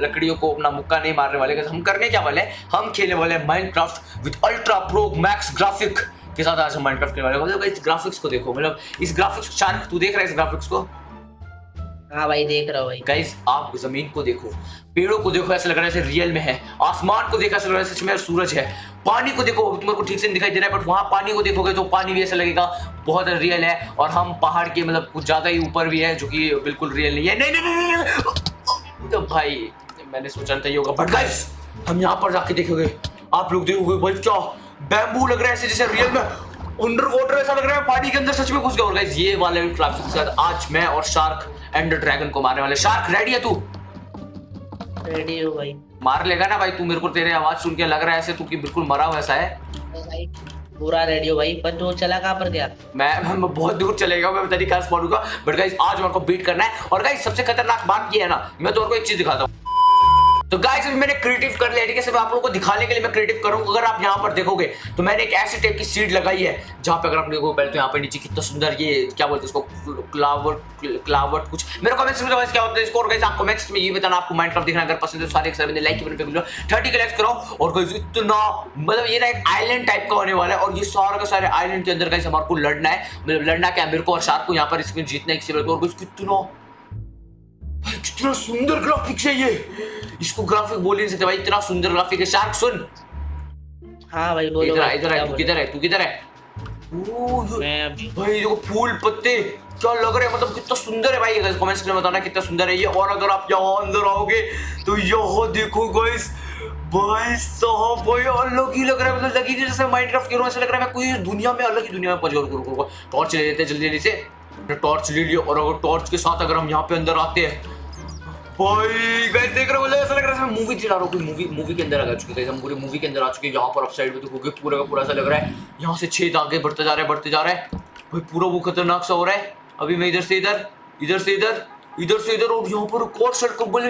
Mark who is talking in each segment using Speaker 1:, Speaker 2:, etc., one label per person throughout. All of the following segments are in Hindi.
Speaker 1: लकड़ियों को अपना मुक्का नहीं मारने वाले। हम करने क्या वाले हम खेलने वाले हैं Minecraft with ultra pro max graphic के साथ आज हम माइनक्राफ्ट खेलने वाले मतलब इस ग्राफिक्स को देखो मतलब इस ग्राफिक्स शान तू देख रहा है इस ग्राफिक्स को?
Speaker 2: हाँ भाई देख रहा हूँ भाई।
Speaker 1: गाइस आप ज़मीन को देखो। पेड़ों को देखो ऐसा लग रहा है रियल में है। आसमान को देखो ऐसा लग रहा है सच में सूरज है। पानी को देखो, तुम्हारे को ठीक से दिखाई दे रहा है बट वहाँ पानी को देखोगे तो पानी भी ऐसा लगेगा, बहुत रियल है, और हम पहाड़ के मतलब कुछ ज़्यादा ही ऊपर भी है, जो कि बिल्कुल रियल नहीं है। नहीं नहीं नहीं। तो भाई, मैंने सोचा नहीं होगा बट गाइस हम यहाँ पर जाके देखोगे। आप लोग देखोगे, भाई, क्या बैम्बू लग रहा है ऐसे जैसे रियल में अंडर वाटर ऐसा लग रहा है, पानी के अंदर सच में घुस गया। और गाइस ये वाले ट्रैफ़िक के साथ आज मैं और शार्क एंड ड्रैगन को मारने वाले। शार्क रेडी है तू?
Speaker 2: रेडी हो भाई।
Speaker 1: मार लेगा ना भाई तू मेरे को तेरे आवाज़ सुन के लग रहा है ऐसे तू कि बिल्कुल मरा हुआ ऐसा है?
Speaker 2: भाई पूरा रेडियो भाई पर तो चला कहाँ पर गया?
Speaker 1: मैं मैं बहुत दूर चलेगा मैं तरीका स्पॉट होगा बट गाइस आज मेरे को बीट करना है। और गाइस सबसे खतरनाक बात ये है ना मैं तो और को एक चीज़ दिखाता हूँ। तो गाइस अभी मैंने क्रिएटिव कर लिया, ठीक है? सिर्फ़ आप लोगों को दिखाने के लिए मैं क्रिएटिव करूँगा। अगर आप यहाँ पर देखोगे तो मैंने एक ऐसे टाइप की सीड लगाई है, जहाँ पे अगर आप देखोगे पहले तो यहाँ पे नीचे कितना सुंदर ये, क्या बोलते हैं इसको क्लावर्ट क्लावर्ट कुछ। मेरे कमेंट्स में क्या होता है इसको और गाइस आप कमेंट्स में ये बताना, आपको माइनक्राफ्ट देखना, अगर पसंद है तो सारे सारे लाइक की बटन पे क्लिक करो 30 के लाइक्स कराओ और गाइस इतना मतलब ये ना एक आइलैंड टाइप का होने वाला है, और ये सारे का सारे आइलैंड के अंदर गाइस हमारे को लड़ना है। मतलब लड़ना क्या मेरे को और शार्क को यहाँ पर इसमें जीतना है, किसी और गाइस कितना कितना सुंदर ग्राफिक्स है ये। इसको ग्राफिक बोल ही नहीं सकते भाई इतना सुंदर ग्राफिक है। शार्क सुन।
Speaker 2: हाँ भाई बोलो
Speaker 1: इधर इधर आ तू किधर है? तू किधर है? ओ,
Speaker 2: मैं
Speaker 1: भाई देखो फूल पत्ते क्या लग रहे हैं? मतलब कितना सुंदर है भाई कमेंट्स में बताना कितना सुंदर है ये। और अगर आप यहाँ अंदर आओगे तो यहाँ देखो गाइस भाई साहब भाई अलग ही लग रहा है। मतलब लगी जैसे माइनक्राफ्ट खेल ऐसा लग रहा है मैं कोई दुनिया में अलग ही दुनिया में रुको, रुको। टॉर्च ले लेते हैं जल्दी जल्दी से। टॉर्च ले लिया और अगर टॉर्च के साथ अगर हम यहाँ पे अंदर आते हैं हो रहा है मूवी चला रहा हूँ, कोई मूवी मूवी के अंदर आ चुके थे हम मूवी के अंदर आ चुके हैं, यहाँ पर में देखोगे पूरा का पूरा लग रहा है, यहाँ से छेद आगे बढ़ते जा रहा बढ़ते जा रहा भाई, पूरा वो खतरनाक सा हो रहा है। अभी मैं इधर से इधर इधर से इधर इधर से इधर, और यहाँ पर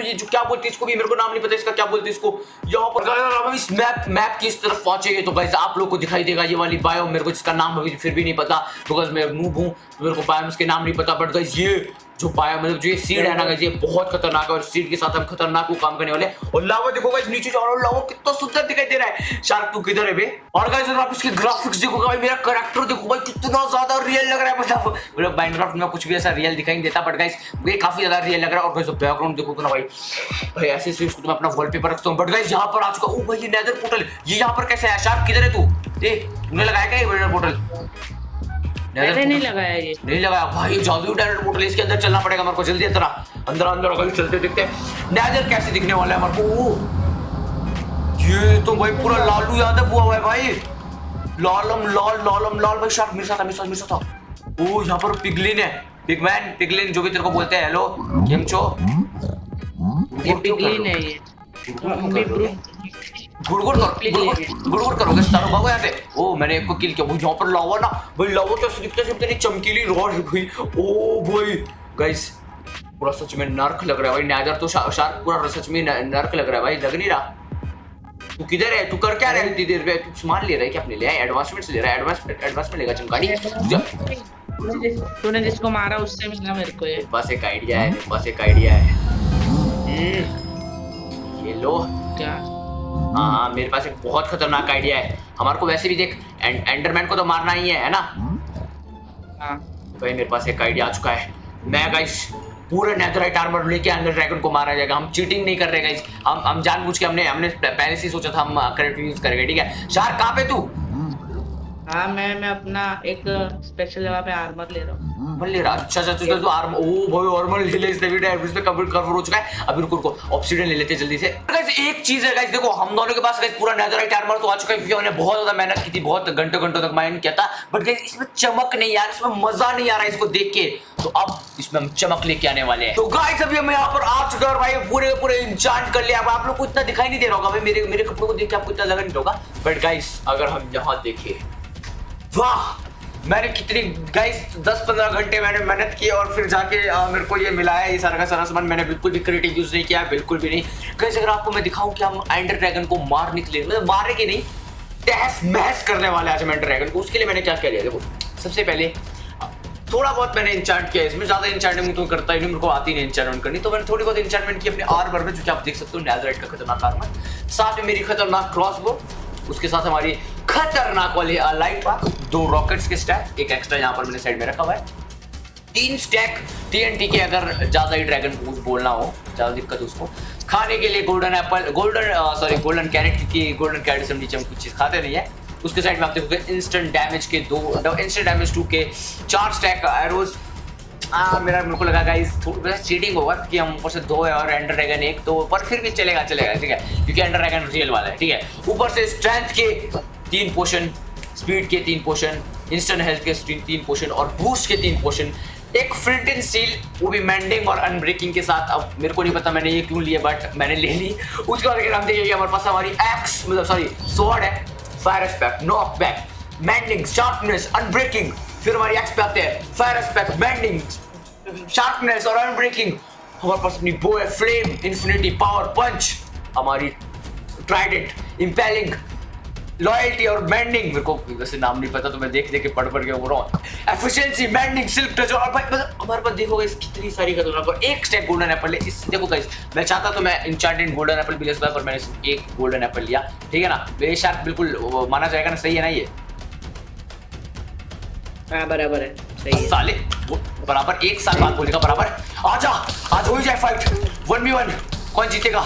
Speaker 1: ये जो क्या इसको भी मेरे को नाम नहीं पता, इसका क्या बोलते इसको। यहाँ पर इस मैप मैप तरफ़ तो गाइस आप लोग को दिखाई देगा ये वाली बायो मेरे को जिसका नाम अभी फिर भी नहीं पता बिकॉज़ मैं नूब हूँ तो मेरे को बायोम्स के नाम नहीं पता बट गाइस ये जो पाया मतलब जो ये सीड है ना guys, ये बहुत खतरनाक है और सीड के साथ हम खतरनाक वो काम करने वाले और लावा देखो गाइस नीचे जा रहा है लावा कितना सुंदर दिखाई दे रहा है। शार्क तू किधर है बे? और गाइस अगर आप इसके ग्राफिक्स देखोगे भाई मेरा कैरेक्टर देखो भाई कितना ज़्यादा रियल लग रहा है मतलब। मतलब माइनक्राफ्ट में कुछ भी ऐसा रियल दिखाई नहीं देता बट गाइस ये काफ़ी ज़्यादा रियल लग रहा है। और गाइस बैकग्राउंड देखोगे ना भाई। भाई ऐसे से इसको तो मैं अपना वॉलपेपर रखता हूँ। बट गाइस यहाँ पर आ चुका ओ भाई ये नेदर पोर्टल ये यहाँ पर कैसे है? शार्क किधर है तू? ए तूने लगाया क्या ये नेदर पोर्टल
Speaker 2: मैंने नहीं लगाया ये।
Speaker 1: नहीं लगाया। भाई जादू डायरेक्ट पोर्टल इसके अंदर चलना पड़ेगा मेरे को जल्दी अंदर अंदर अंदर अगर चलते दिखते नैदर कैसे दिखने वाला है मेरे को? ये तो भाई पूरा लालू यादव हुआ हुआ है भाई। लालम लाल लालम लाल। भाई शार्क मेरे साथ है, मेरे साथ मेरे साथ था। ओ यहाँ पर पिगलिन है। पिगमैन पिगलिन जो भी तेरे को बोलते हैं हेलो केम छो
Speaker 2: ये पिगलिन है ये।
Speaker 1: गुड़गुड़ कर गुड़गुड़ गुड़गुड़ करोगे सारो भागो यहाँ से ओ मैंने एक को किल किया। यहाँ पर लावा ना। भाई लावा तो दिखता तेरी चमकीली रॉड भाई। ओ भाई। गाइस पूरा सच में नर्क लग रहा है भाई। नैदर तो शा, शार्क पूरा सच में नर्क लग रहा है भाई। लग नहीं रहा। तू किधर है? तू कर क्या रहा है? इतनी देर तू सामान ले रहा है क्या अपने लिए? एडवांसमेंट ले रहा है। एडवांसमेंट एडवांसमेंट लेगा चमकानी
Speaker 2: तूने जिसको मारा उससे मिला मेरे को ये।
Speaker 1: पास एक आइडिया है पास एक आइडिया है। हम्म, ये लो।
Speaker 2: क्या?
Speaker 1: हाँ हाँ मेरे पास एक बहुत खतरनाक आइडिया है। हमारे को वैसे भी देख एंड, एंडरमैन को तो मारना ही है है ना?
Speaker 2: हाँ।
Speaker 1: भाई मेरे पास एक आइडिया आ चुका है। मैं गाइस पूरे नेदरराइट आर्मर लेके अंदर ड्रैगन को मारा जाएगा। हम चीटिंग नहीं कर रहे गाइस हम हम जानबूझ के हमने हमने पहले से सोचा था हम करेक्ट यूज़ करेंगे ठीक है? शार कहाँ पे तू?
Speaker 2: हाँ मैं मैं अपना एक स्पेशल जगह पे आर्मर ले रहा हूँ।
Speaker 1: रहा अच्छा अच्छा तो आर्म ओ भाई आर्मर ले ले इस वीडियो एवरेज पे कवर हो चुका है। अभी रुको रुको ऑब्सीडियन ले लेते जल्दी से। गाइस एक चीज़ है गाइस देखो, हम दोनों के पास गाइस पूरा नेदराइट आर्मर तो आ चुका है हमने बहुत ज़्यादा मेहनत की थी, बहुत घंटों घंटों तक माइंड किया था। बट गाइस इसमें चमक नहीं, यार, इसमें मज़ा नहीं आ रहा इसको देख के। तो अब इसमें हम चमक लेके आने वाले हैं। तो गाइस अभी हम यहाँ पर आ चुके हैं भाई, पूरे पूरे इंचांट कर लिया। आप लोग को इतना दिखाई नहीं दे रहा होगा। मेरे मेरे कपड़ों को देख के आपको इतना लगा नहीं होगा। बट गाइस अगर हम यहाँ देखें वाह! मैंने कितनी गाइस 10-15 घंटे मैंने मेहनत की और फिर जाके आ, मेरे को ये मिला है ये सारा का सारा सामान मैंने बिल्कुल भी क्रिएटिव यूज़ नहीं किया बिल्कुल भी नहीं। गाइस अगर आपको मैं दिखाऊँ कि हम एंडर ड्रैगन को मार निकले मतलब मारे कि नहीं तहस महस करने वाले आज हम ड्रैगन को उसके लिए मैंने क्या किया देखो सबसे पहले थोड़ा बहुत मैंने इंचार्ट किया इसमें ज़्यादा इंचार्टमेंट तो करता ही नहीं मेरे को आती नहीं इंचार्टमेंट करनी तो मैंने थोड़ी बहुत इंचार्टमेंट की अपने आर्मर में जो कि आप देख सकते हो नैजराइट का खतरनाक आर्मर साथ में मेरी खतरनाक क्रॉसबो उसके साथ हमारी खतरनाक वाली लाइट पार दो रॉकेट्स के स्टैक एक एक्स्ट्रा यहाँ पर मैंने साइड में रखा हुआ है। तीन स्टैक टीएनटी के अगर ज़्यादा ही ड्रैगन कुछ बोलना हो, ज़्यादा दिक्कत उसको। खाने के लिए golden apple golden sorry golden carrot की गोल्डन कैरेट से नीचे हम कुछ चीज़ खाते नहीं है। उसके साइड में आप देखोगे इंस्टेंट डैमेज के दो इंस्टेंट डैमेज टू के चार स्टैक एरोज हाँ मेरा मेरे को लगा गाइस थोड़ा चीटिंग होगा कि हम ऊपर से दो है और एंडर ड्रैगन एक तो पर फिर भी चलेगा चलेगा, ठीक है? क्योंकि एंडर ड्रैगन रियल वाला है, ठीक है? ऊपर से स्ट्रेंथ के तीन पोशन स्पीड के तीन पोशन इंस्टेंट हेल्थ के तीन पोशन और बूस्ट के तीन पोशन एक फ्लिंट स्टील वो भी मैंडिंग और अनब्रेकिंग के साथ। अब मेरे को नहीं पता मैंने ये क्यों लिया बट मैंने ले ली। उसके बाद अगर हम देखिए हमारे पास हमारी एक्स मतलब सॉरी स्वॉर्ड है fire aspect knockback mending sharpness unbreaking फिर हमारी एक्स पे आते हैं फायर एस्पेक्ट मैंडिंग शार्पनेस और अनब्रेकिंग हमारे पास अपनी बो है फ्लेम इंफिनिटी पावर पंच हमारी ट्राइडेंट इंपेलिंग लॉयल्टी और बैंडिंग मेरे को वैसे नाम नहीं पता तो मैं देख देख के पढ़ पढ़ के बोल रहा हूँ। एफिशिएंसी मैंडिंग सिल्क टच और भाई मतलब हमारे पास देखो गाइस कितनी सारी खतरनाक और एक स्टेप गोल्डन एप्पल है। इस देखो गाइस मैं चाहता तो मैं इंचार्टेड गोल्डन एप्पल भी ले सकता पर मैंने एक गोल्डन एप्पल लिया। ठीक है ना? बेशक बिल्कुल माना जाएगा ना सही है ना ये?
Speaker 2: हाँ बराबर है। सही
Speaker 1: साले बराबर एक साल बाद बोलेगा बराबर। आजा आज हो ही जाए फाइट वन बी वन कौन जीतेगा?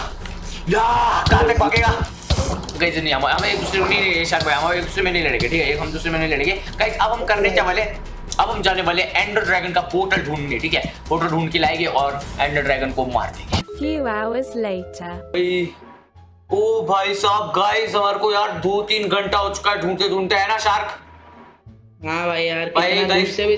Speaker 1: या कहाँ तक भागेगा? गाइस नहीं हम हम एक दूसरे को नहीं शार्क भाई हम एक दूसरे में नहीं लड़ेंगे ठीक है? एक हम दूसरे में नहीं लड़ेंगे। गाइस अब हम करने क्या वाले? अब हम जाने वाले एंडर ड्रैगन का पोर्टल ढूँढने ठीक है? पोर्टल ढूंढ के लाएँगे और एंडर ड्रैगन को मार देंगे।
Speaker 3: Few hours later.
Speaker 1: ओ भाई साहब गाइस हमारे को यार दो तीन घंटा हो चुका है ढूंढते ढूंढते है ना शार्क
Speaker 2: हाँ भाई यार
Speaker 1: भाई, guys,
Speaker 2: से भी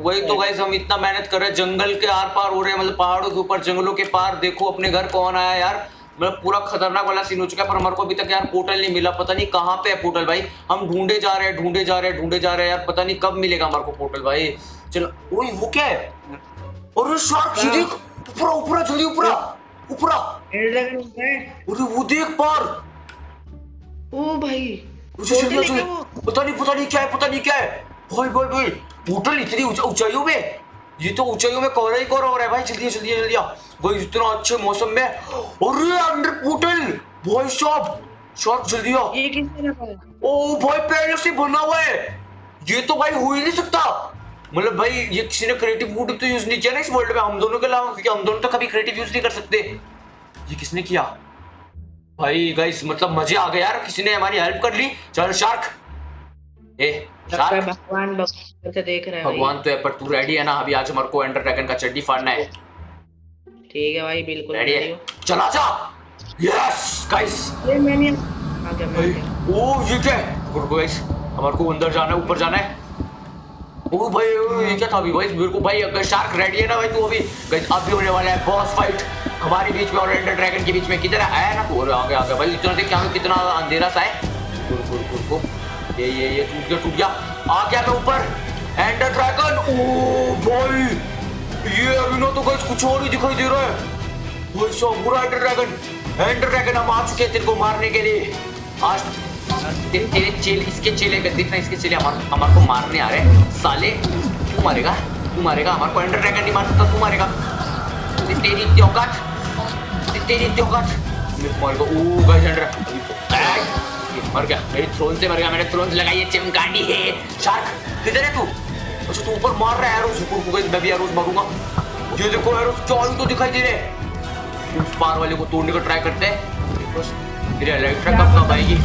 Speaker 1: वही तो गाइस हम इतना मेहनत कर रहे हैं जंगल के आर पार हो रहे हैं मतलब पहाड़ों के ऊपर जंगलों के पार देखो अपने घर कौन आया यार। मतलब पूरा खतरनाक वाला सीन हो चुका है पर हमारे को अभी तक यार पोर्टल नहीं मिला। पता नहीं कहाँ पे है पोर्टल भाई। हम ढूंढे जा रहे हैं ढूंढे जा रहे हैं ढूंढे जा रहे हैं यार। पता नहीं कब मिलेगा हमारे को पोर्टल भाई। चलो ओए वो क्या है? और शार्क देख ऊपरा ऊपरा जल्दी ऊपरा ऊपरा अरे वो देख पार
Speaker 2: ओ भाई
Speaker 1: मुझे? पता नहीं पता नहीं क्या है पता नहीं क्या है। भाई भाई भाई पोर्टल इतनी ऊंचा- ऊंचाइयों में ये तो ऊंचाइयों में कोहरा ही? कोहरा हो रहा है भाई। जल्दी जल्दी जल्दी आ भाई इतना अच्छे मौसम में। अरे अंडर पोर्टल। भाई साहब शॉट जल्दी आ
Speaker 2: ये किसने रखा है?
Speaker 1: ओ भाई पहले से बना हुआ है। ये तो भाई हो ही नहीं सकता। मतलब भाई ये किसी ने क्रिएटिव मोड तो यूज़ नहीं किया ना इस वर्ल्ड में। हम दोनों के अलावा क्योंकि हम दोनों तो कभी क्रिएटिव यूज़ नहीं कर सकते। ये किसने किया? भाई गाइस मतलब मज़े आ गए यार। किसी ने हमारी हेल्प कर ली। चल शार्क ए
Speaker 2: भगवान भगवान से देख रहे हैं
Speaker 1: भगवान तो है पर तू रेडी है ना? अभी आज हमारे को एंडर ड्रैगन का चड्डी फाड़ना है।
Speaker 2: ठीक है भाई बिल्कुल
Speaker 1: रेडी है? चला जा! यस गाइस
Speaker 2: ये मैंने आ गया मैं
Speaker 1: ओ ये क्या रुको गाइस हमारे को अंदर जाना है ऊपर जाना है। ओ भाई ओ, ये क्या था अभी भाई मेरे को भाई अगर शार्क रेडी है ना भाई तू अभी गाइस अब भी होने वाला है बॉस फाइट हमारे बीच में और एंडर ड्रैगन के बीच में किधर आया ना? और आ गया आ गया भाई इतना देख क्या कितना अंधेरा सा है। रुको रुको रुको। ये ये ये टूट गया टूट गया। आ गया मैं ऊपर। एंडर ड्रैगन ओ भाई ये अभी ना तो गाइस कुछ और ही दिखाई दे रहा है। भाई साहब पूरा एंडर ड्रैगन एंडर ड्रैगन हम आ चुके हैं तेरे को मारने के लिए। आज ते, तेरे चेले इसके चेले का देखना इसके चेले हमारे हमारे को मारने आ रहे हैं। साले तू मारेगा तू मारेगा। हमारे को एंडर ड्रैगन नहीं मार सकता तू मारेगा। तेरी औकात तेरी औकात मैं मारेगा। ओ गाइस एंडर ये मर गया। मेरी थ्रोन से मर गया। मैंने थ्रोन से लगाई है चिमकांडी है। शार्क किधर है तू? अच्छा तू ऊपर मार रहा है एरोस ऊपर को मैं भी एरोस मारूँगा। ये देखो एरोस चालू तो दिखाई दे रहे उस पार वाले को तोड़ने का ट्राई करते हैं। मेरी इलेक्ट्रिक कब कब आएगी?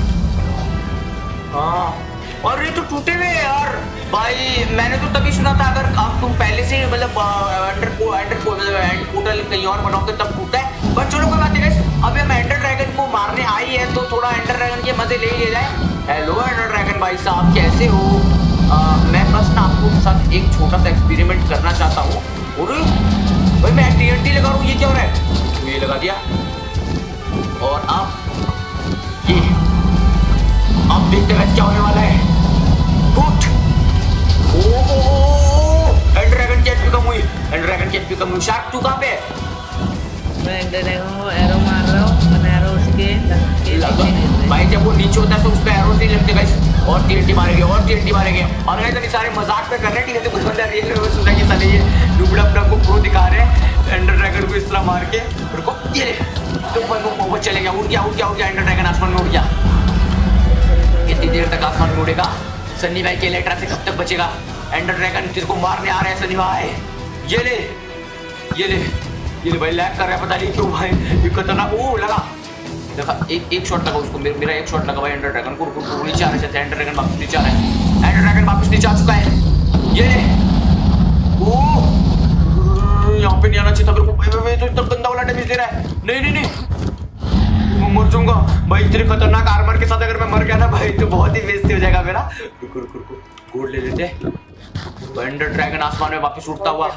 Speaker 1: हाँ। और ये तो टूटे हुए यार। भाई, मैंने तो तभी सुना था, अगर आप तुम पहले से मतलब अंडर को अंडर को मतलब एंड पोर्टल कहीं और बनाओगे, तब टूटा है। बट के मज़े ले ही ले जाए हेलो एंडर ड्रैगन भाई साहब कैसे हो? आ, मैं बस ना आपको साथ एक छोटा सा एक्सपेरिमेंट करना चाहता हूँ। अरे भाई मैं टीएनटी लगा रहा हूँ ये क्या हो रहा है? तो ये लगा दिया। और अब ये अब देखते हैं क्या होने वाला है। Good. ओ ओ एंड ड्रैगन की एचपी कम हुई। एंड ड्रैगन की एचपी कम हुई। शार्क तू कहाँ पे
Speaker 2: मैं एंडर ड्रैगन एरो मार नीचे
Speaker 1: होता है तो उस पर एरो से लगते गाइस और टीएनटी मारेंगे, और टीएनटी मारेंगे। और गाइस अभी सारे मज़ाक में कर रहे हैं, ठीक है तो कुछ बंदा रियल में सोच कि साले ये डुबड़ा अपना को प्रो दिखा रहे हैं एंडर ड्रैगन को इस तरह मार के। रुको, ये ले तो भाई वो वो चले गया, उड़ गया उड़ गया उड़ गया एंडर ड्रैगन आसमान में उड़ गया। कितनी देर तक आसमान में उड़ेगा। सन्नी भाई के लेटर से कब तक बचेगा। एंडर ड्रैगन तेरे को मारने आ रहे हैं, सन्नी भाई। ये ले ये ले ये भाई लैग कर रहा है, पता नहीं क्यों भाई ये खतरनाक ओ, लगा। लगा एक एक शॉट लगा उसको, मेरा मेरा एक शॉट लगा भाई एंडर ड्रैगन को नीचे आ रहे थे एंडर ड्रैगन वापस नीचे आ रहा है। एंडर ड्रैगन वापस नीचे आ चुका है। ये! ओ! यहाँ पे नहीं आना चाहिए था, मेरे को तो इतना गंदा वाला डैमेज दे रहा है। नहीं नहीं नहीं। मैं मर जाऊँगा। भाई, इतने खतरनाक आर्मर के साथ अगर मैं मर गया ना, भाई तो बहुत ही बेइज्जती हो जाएगा मेरा। रुको रुको रुको गोल्ड ले लेते हैं। एंडर ड्रैगन आसमान में वापस उड़ता हुआ।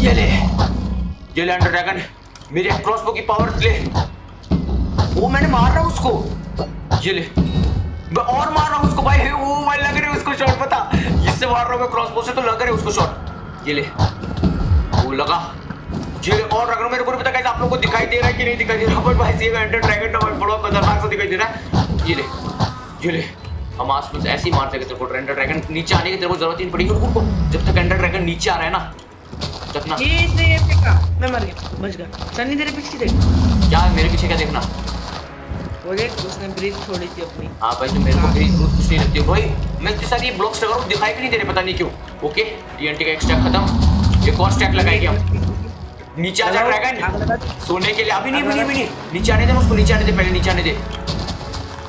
Speaker 1: ये ले। ये ले एंडर ड्रैगन मेरे क्रॉसबो की पावर ले। वो मैंने मार रहा उसको। ये ले। मैं और मार रहा हूँ उसको भाई। वो भाई लग रहे उसको शॉट पता? इससे मार रहा हूँ मैं क्रॉसबो से तो लग रहे उसको शॉट ये ले। वो लगा। ये ले और रगड़ो मेरे को पता कैसे आप लोगों को दिखाई दे रहा है कि नहीं दिखाई दे रहा। बट भाई ये एंडर ड्रैगन भाई बड़ा खतरनाक सा दिखाई दे रहा है। ये ले। ये ले। हम आसपास ऐसे ही मारते तेरे को एंडर ड्रैगन नीचे आने की तेरे को ज़रूरत ही नहीं पड़ेगी। रुको जब तक एंडर ड्रैगन नीचे आ रहा है ना तब ना।
Speaker 2: ये इसने ये फेंका मैं मर गया। बच गया। सन्नी तेरे पीछे देख।
Speaker 1: क्या मेरे पीछे क्या देखना?
Speaker 2: वो देख उसने ब्रीथ छोड़ी थी अपनी।
Speaker 1: हाँ भाई तो मेरे को ग्रीन ग्रोथ कुछ नहीं लगती भाई मैं इतने सारी ब्लॉक्स लगा रहा हूँ दिखाई भी नहीं दे रहे पता नहीं क्यों। ओके टीएनटी का एक स्टैक खत्म। एक और स्टैक लगाएँगे हम। नीचे आ जा ड्रैगन सोने के लिए अभी नहीं अभी नहीं नीचे आने दे उसको नीचे आने दे पहले नीचे आने दे।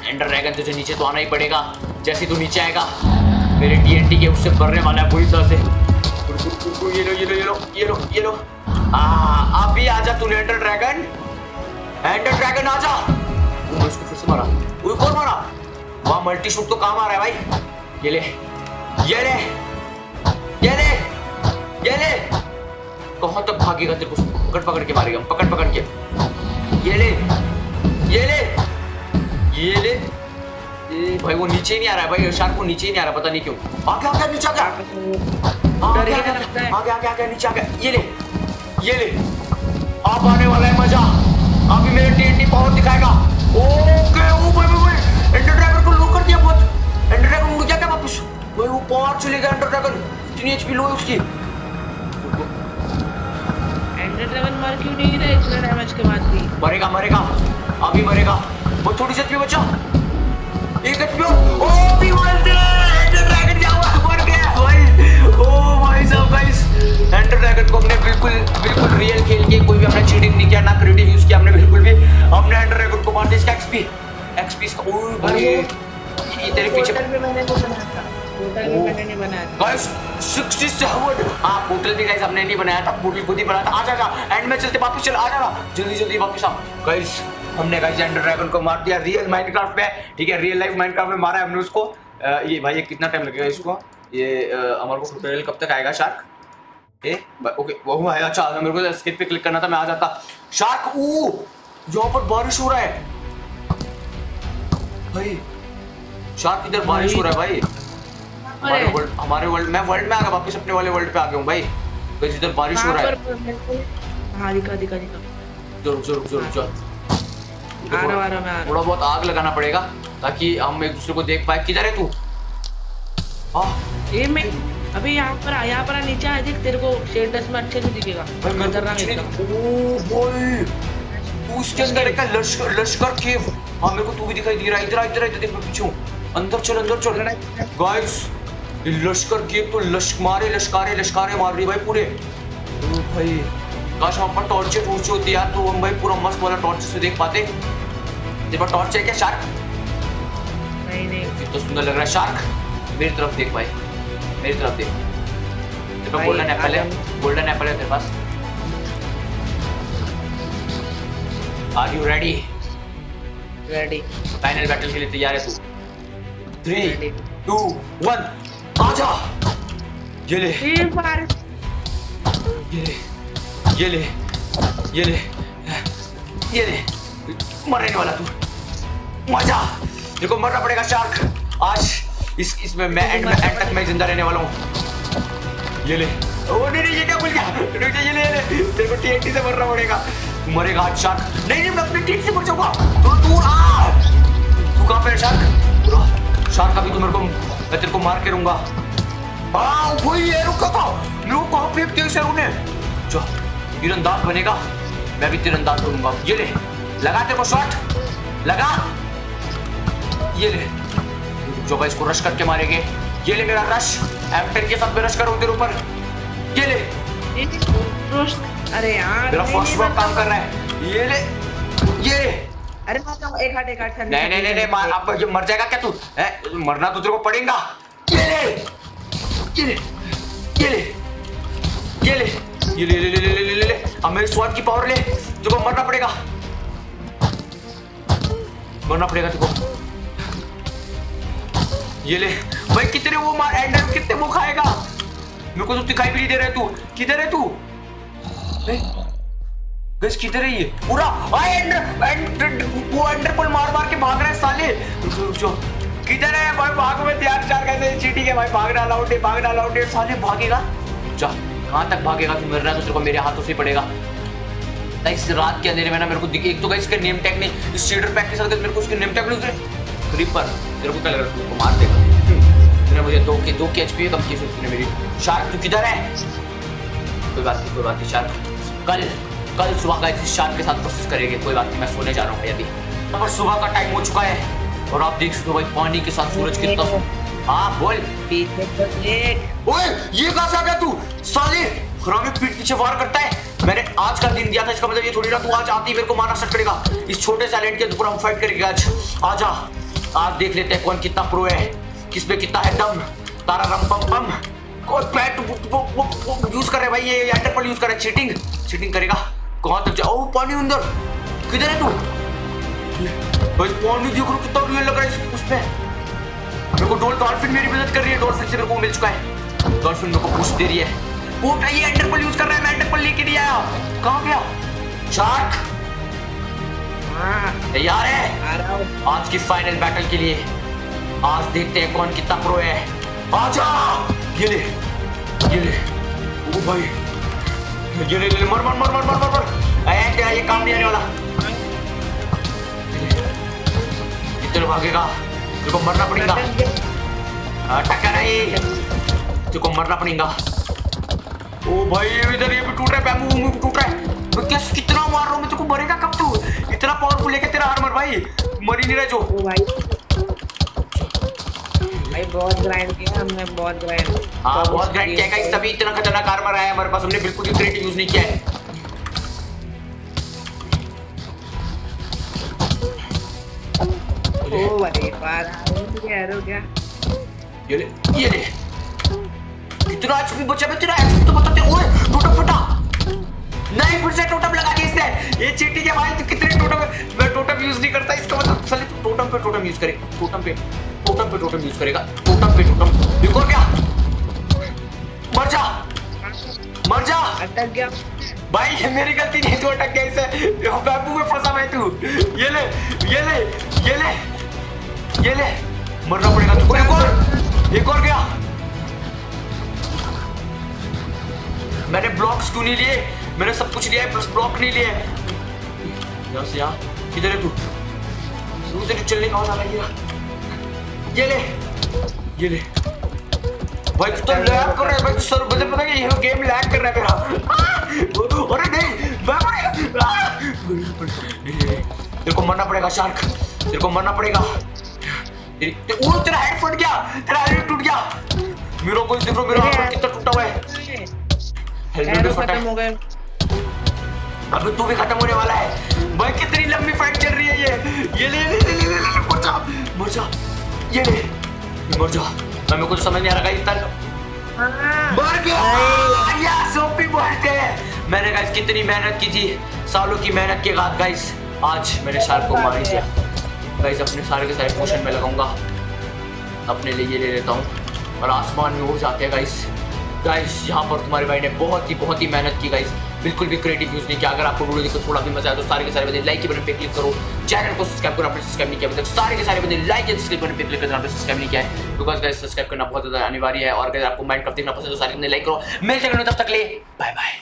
Speaker 1: एंडर ड्रैगन तुझे नीचे तो आना ही पड़ेगा। जैसे तू नीचे आएगा मेरे टीएनटी के उससे भरने वाला है पूरी तरह से। रुक, रुक, रुक, रुक, ये लो ये लो ये लो ये लो ये लो। आ अभी आजा तूने एंडर ड्रैगन एंडर ड्रैगन आजा वो इसको फिर से मारा वो कौन मारा? वहाँ मल्टी शूट तो काम आ रहा है भाई। ये ले। ये ले। ये ले। ये ले। कहाँ तक भागेगा तेरे को? पकड़ पकड़ के मारेगा। पकड़ पकड़ के। ये ले। ये ले। ये ले। भाई वो नीचे नहीं आ रहा है भाई। शार्क वो नीचे नहीं आ रहा, पता नहीं क्यों। आ गया आ गया, नीचे आ गया। आ
Speaker 2: डर
Speaker 1: गया
Speaker 2: ही
Speaker 1: आ गया आ गया आ गया आ गया, नीचे आ गया। ये ले। ये ले। अब आने वाला है, मज़ा। एंडर ड्रैगन
Speaker 2: मार क्यों नहीं इतना डैमेज के बाद भी।
Speaker 1: मरेगा मरेगा। अभी मरेगा। वो थोड़ी सी एचपी बचा एक एचपी ओ भी मरते एंडर ड्रैगन क्या हुआ? मर गया भाई। ओ भाई साहब गाइस एंडर ड्रैगन को हमने बिल्कुल बिल्कुल रियल खेल के कोई भी हमने चीटिंग नहीं किया ना क्रिएटिव यूज़ किया हमने बिल्कुल भी। हमने एंडर ड्रैगन को मार दिया इसका एक्सपी एक्सपी इसका ओ भाई ये तेरे पीछे
Speaker 2: भी मैंने नहीं बनाया था पोर्टल भी
Speaker 1: गाइस 67 पोर्टल भी गाइस हमने नहीं बनाया था पोर्टल खुद ही बनाया था। आ जा जा एंड में चलते, वापस चल, आ जा ना जल्दी जल्दी वापस आ गाइस हमने गाइस एंडर ड्रैगन को मार दिया रियल माइनक्राफ्ट में ठीक है रियल लाइफ माइनक्राफ्ट में मारा है हमने उसको। ये भाई, ये कितना टाइम लगेगा इसको? ये हमारे को ट्यूटोरियल कब तक आएगा शार्क ए ओके वो है अच्छा मेरे को स्किप पे क्लिक करना था, मैं आ जाता। शार्क ओ यहाँ पर बारिश हो रहा है। भाई शार्क इधर बारिश हो रहा है भाई। हमारे वर्ल्ड हमारे वर्ल्ड मैं वर्ल्ड में आ गया वापस अपने वाले वर्ल्ड पे आ गया हूँ भाई। तो इधर बारिश हो रहा है
Speaker 2: हाँ दिखा दिखा दिखा।
Speaker 1: जो रुक जो रुक जो रुक जो
Speaker 2: आ रहा आ रहा मैं हूँ।
Speaker 1: थोड़ा बहुत आग लगाना पड़ेगा ताकि हम एक दूसरे को देख पाए। किधर है तू? हाँ।
Speaker 2: ये मैं अभी यहाँ पर यहाँ पर नीचे आ देख तेरे को शेडनेस में अच्छे से दिखेगा।
Speaker 1: को
Speaker 2: खतरनाक एकदम।
Speaker 1: उसके अंदर एक लश्कर लश्कर केव। हाँ मेरे को तू भी दिखाई दे रहा है। इधर इधर इधर देख मैं पीछे हूँ। अंदर चल अंदर चल। गाइस लश्कर केव तो लश्कमारे लश्कारे लश्कारे मार रही भाई पूरे। ओ भाई। काश हम पर टॉर्च टूर्च होती यार तो हम भाई पूरा मस्त वाला टॉर्च से देख पाते। तेरे पास टॉर्च है क्या शार्क
Speaker 2: नहीं नहीं।
Speaker 1: कितना सुंदर लग रहा है शार्क मेरी तरफ़ देख भाई मेरी तरफ़ देख। तेरे पास गोल्डन एप्पल है गोल्डन एप्पल है तेरे पास। Are you ready
Speaker 2: ready
Speaker 1: final battle के लिए तैयार है तू। थ्री. टू वन आजा। ये ले।
Speaker 2: ये
Speaker 1: ले। ये ले। ये ले। ये ले। मरने वाला तू। मज़ा देखो मरना पड़ेगा शार्क। आज इस इसमें मैं एंड में एंड तक मैं ज़िंदा रहने वाला हूँ। ये ले। ओ नहीं नहीं ये क्या भूल गया? रुक जा ये ले ये ले। तेरे को टीएनटी से मरना पड़ेगा। तू मरेगा आज शार्क। नहीं नहीं मैं अपने टीम से मर जाऊँगा। तो दूर आ। तू कहाँ पे है शार्क? शार्क अभी तो मेरे को मैं तेरे को मार के रहूँगा। हाँ वही है रुका को जो तीरंदाज बनेगा मैं भी तीरंदाज बनूँगा। ये ले लगा तेरे को शॉट। लगा। ये ले। जो भाई इसको रश करके मारेंगे। ये ले मेरा रश एम टेन के साथ में रश करूँ तेरे ऊपर। ये ले।
Speaker 2: अरे यार
Speaker 1: मेरा फ़र्स्ट वर्क काम कर रहा है। ये ले। ये ले।
Speaker 2: अरे हाँ, तो एक हाथ एक हाथ कर
Speaker 1: नहीं नहीं नहीं, नहीं, नहीं अब ये मर जाएगा क्या तू? मरना तो तेरे को पड़ेगा। ये ले ये ले ये ले ले ले ले ले ले ले ले। अब मेरे स्वाद की पावर ले। तेरे को मरना पड़ेगा। मरना पड़ेगा तेरे को। ये ले। भाई कितने वो मार एंडर कितने वो खाएगा? मेरे को तो दिखाई भी नहीं दे रहा है तू। किधर है तू? गैस किधर है ये? पूरा आ एंडर एंडर वो एंडर पुल मार मार के भाग रहा है साले। किधर है? भाई, भागो में तैयार, चार कैसे चीटी के भाई भाग डाला उठे भाग डाला उठे साले, भागेगा? जा, कहाँ तक भागेगा? तू मर रहा तो तेरे को मेरे हाथों से पड़ेगा। लाइक इस रात के अंधेरे में ना मेरे को दिख, एक तो गाइस इसका नेम टैग नहीं इस शेडर पैक के साथ मेरे को उसके नेम टैग नहीं उतरे। रिपर तेरे को क्या लग रहा है? उसको मार देगा। तूने मुझे दो के, दो की एचपी कम की तूने मेरी। शार्क तू किधर है? कोई बात नहीं, कोई बात नहीं शार्क कल कल सुबह का शार्क के साथ प्रोसेस करेंगे। कोई बात नहीं, मैं सोने जा रहा हूँ अभी। पर सुबह का टाइम हो चुका है। और आप देख सकते हो भाई, पानी के साथ सूरज कितना हाँ बोल। ओए, ये तू? साले पीठ पीछे वार करता है। मैंने आज का दिन दिया था, इसका मतलब ये थोड़ी ना तू आज आती मेरे को मारना करेगा। इस छोटे के ऊपर हम फाइट करेंगे आज। आजा देख लेते हैं कौन कितना प्रो है। किसमें कितना है दम। तारा रम पम पम। कोई पैट यूज़ कर रहा भाई, ये यूज़ कर चीटिंग चीटिंग करेगा। कहाँ तक जाओ पानी अंदर। किधर है तू? भाई पानी देख रहा कितना रियल लग रहा है उसमें। मेरे को डोल डॉल्फिन मेरी मदद कर रही है। डॉल्फिन से मेरे को मिल चुका है। डॉल्फिन मेरे को पूछ दे रही है। वो ये एंटरपल यूज़ कर रहा है। मैं एंटरपल लेके नहीं आया। कहाँ गया? शार्क।
Speaker 2: हाँ।
Speaker 1: तैयार है?
Speaker 2: रहा हूँ।
Speaker 1: आज की फाइनल बैटल के लिए। आज देखते हैं कौन कितना प्रो है। आजा! ये ले। ये ले। ओ भाई। ये ले ले मर मर मर मर मर मर। भागेगा। तेरे को मरना पड़ेगा। टक्कर नहीं तेरे को मरना पड़ेगा। ओ भाई ये इधर ये भी टूट रहा है बैम्बू वैम्बू भी टूट रहा है। मैं कैसे कितना मार रहा हूँ? मैं तेरे को मरेगा कब तू? इतना पावरफुल क्या तेरा आर्मर भाई? मर ही नहीं रहा जो।
Speaker 2: ओ भाई। भाई बहुत ग्राइंड किया हमने बहुत ग्राइंड
Speaker 1: हाँ बहुत ग्राइंड किया गाइस तभी इतना खतरनाक आर्मर आया है हमारे पास। हमने बिल्कुल भी क्रिएटिव यूज़ नहीं किया है।
Speaker 2: बात यार
Speaker 1: ये ले ये ले कितना एचपी बचा तेरा एचपी तो बताते ओए टोटम फटा नहीं फिर से टोटम लगा दिया इसने। ये चीटी के भाई तू कितने टोटम मैं टोटम यूज़ नहीं करता इसका मतलब साले तू टोटम पे टोटम यूज़ करे टोटम पे टोटम पे टोटम यूज़ करेगा टोटम पे टोटम। देखो क्या? मर जा। मर जा।
Speaker 2: अटक गया।
Speaker 1: भाई ये मेरी गलती नहीं तू अटक गया इसे। देखो बैम्बू में फंसा मैं तू। ये ले ये ले ये ले। ये ले मरना पड़ेगा तुमको एक और एक और गया। मैंने ब्लॉक्स क्यों नहीं लिए? मैंने सब कुछ लिया है प्लस ब्लॉक नहीं लिए। यहाँ से यहाँ किधर है तू? तू तेरी चलने का आवाज़ आ रही है ये? ले ये ले। भाई तू तो लैग कर रहा है भाई सर मुझे पता है ये गेम लैग कर रहा है मेरा। अरे नहीं मैं मरेगा! तेरे को मरना पड़ेगा शार्क तेरे को मरना पड़ेगा। ते, ओ तेरा हेड फट गया तेरा हेड टूट गया। मेरा कोई देखो मेरा हाथ कितना टूटा हुआ है। हेलमेट भी फटा।
Speaker 2: खत्म
Speaker 1: है
Speaker 2: गए।
Speaker 1: अबे तू भी खत्म होने वाला है। भाई कितनी लंबी फाइट चल रही है ये। ये ले ले ले ले ले, मर जा मर जा। ये ले ये मर जा। मैं मेरे को तो समझ नहीं आ रहा इतना
Speaker 2: हाँ।
Speaker 1: मर गया। यस ओपी बोलते हैं। मैंने गाइस कितनी मेहनत की थी। सालों की मेहनत के बाद गाइस आज मैंने शार्क को मार दिया। गाइस अपने सारे के सारे पोशन में लगाऊँगा। अपने लिए ये ले लेता हूँ। और आसमान में उड़ जाते हैं गाइस गाइस यहाँ पर तुम्हारे भाई ने बहुत ही बहुत ही मेहनत की गाइस बिल्कुल भी क्रिएटिव यूज़ नहीं किया। अगर आपको वीडियो देखो थोड़ा भी मज़ा आया तो सारे के सारे बंदे लाइक के बटन पे क्लिक करो। चैनल को सब्सक्राइब करो, आपने सब्सक्राइब नहीं किया तक सारे के सारे बंदे लाइक एंड सब्सक्राइब बटन पे क्लिक करना सब्सक्राइब नहीं किया है। बिकॉज़ गाइस सब्सक्राइब करना बहुत ज़्यादा अनिवार्य है। और अगर आपको माइंड देखना पसंद है तो सारे बंदे लाइक करो। मिलते हैं तब तक ले बाय बाय